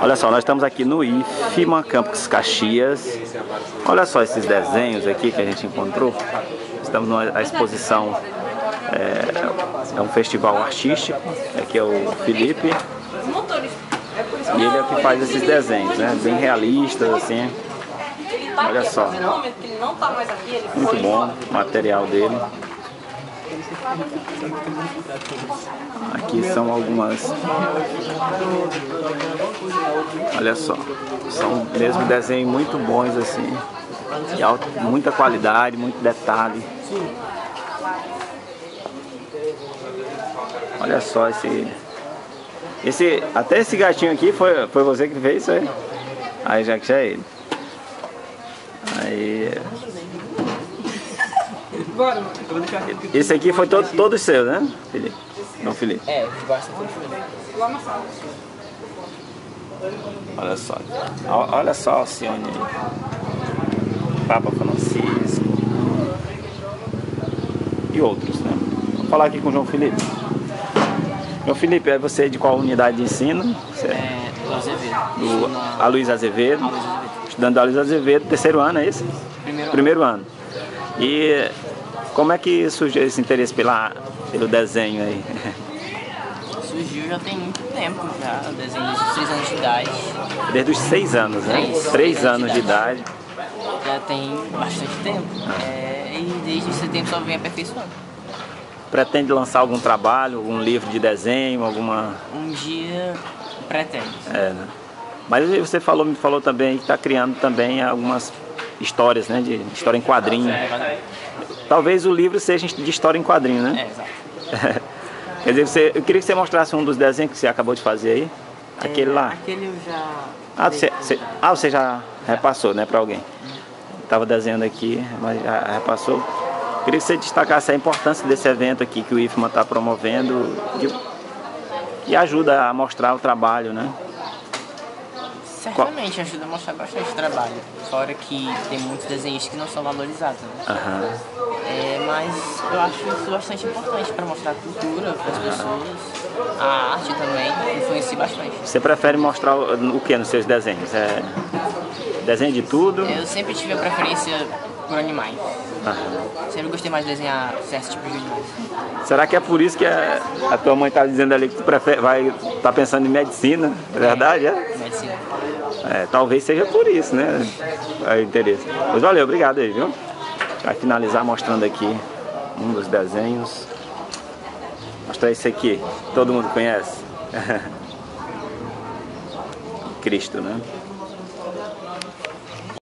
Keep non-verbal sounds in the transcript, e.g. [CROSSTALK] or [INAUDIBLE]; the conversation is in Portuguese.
Olha só, nós estamos aqui no IFMA Campus Caxias. Olha só esses desenhos aqui que a gente encontrou. Estamos numa exposição, é, é um festival artístico. Aqui é o Felipe. E ele é o que faz esses desenhos, né? Bem realistas, assim. Olha só. Muito bom o material dele. Aqui são algumas. Olha só. São mesmo desenhos muito bons assim. De alta, muita qualidade, muito detalhe. Olha só esse. Esse. Até esse gatinho aqui foi, foi você que fez isso aí? Aí já que já é ele. Aí. Esse aqui foi todo, todo seu, né, Felipe? Não, Felipe. É, bastante Lá na sala. Olha só. Olha só a Alcione aí. Papa Francisco. E outros, né? Vou falar aqui com o João Felipe. João Felipe, é você de qual unidade de ensino? Você é do Azevedo. Do Aloysio Azevedo. Azevedo. Estudando do Aloysio Azevedo, terceiro ano, é isso? Primeiro, Primeiro ano. ano. E como é que surgiu esse interesse pela, pelo desenho aí? Surgiu já tem muito tempo já, o desenho desde os 6 anos de idade. Desde os 6 anos, né? 3, 3 anos de idade. Já tem bastante tempo. Ah. É, e desde esse tempo só vem aperfeiçoando. Pretende lançar algum trabalho, algum livro de desenho, alguma... Um dia pretende. É, né? Mas você falou, me falou também que está criando também algumas histórias, né? De história em quadrinho. Talvez o livro seja de história em quadrinho, né? É, exato. [LAUGHS] Quer dizer, você, eu queria que você mostrasse um dos desenhos que você acabou de fazer aí. Aquele é, lá. Aquele eu já. Ah, você, você, ah, você já repassou, né, para alguém? Estava desenhando aqui, mas já repassou. Queria que você destacasse a importância desse evento aqui que o IFMA está promovendo e ajuda a mostrar o trabalho, né? Certamente ajuda a mostrar bastante trabalho. Fora que tem muitos desenhos que não são valorizados, né? Uhum. É, mas eu acho isso bastante importante para mostrar a cultura para as pessoas. A arte também influencia bastante. Você prefere mostrar o que nos seus desenhos? É desenho de tudo? Eu sempre tive a preferência por animais. Uhum. Sempre gostei mais de desenhar certos tipos de animais. Será que é por isso que a, a tua mãe está dizendo ali que tu prefere, vai tá pensando em medicina? É verdade, é? Medicina. É, talvez seja por isso, né? É interesse. Pois valeu, obrigado aí, viu? Vai finalizar mostrando aqui um dos desenhos. Mostrar esse aqui, todo mundo conhece? [LAUGHS] Cristo, né?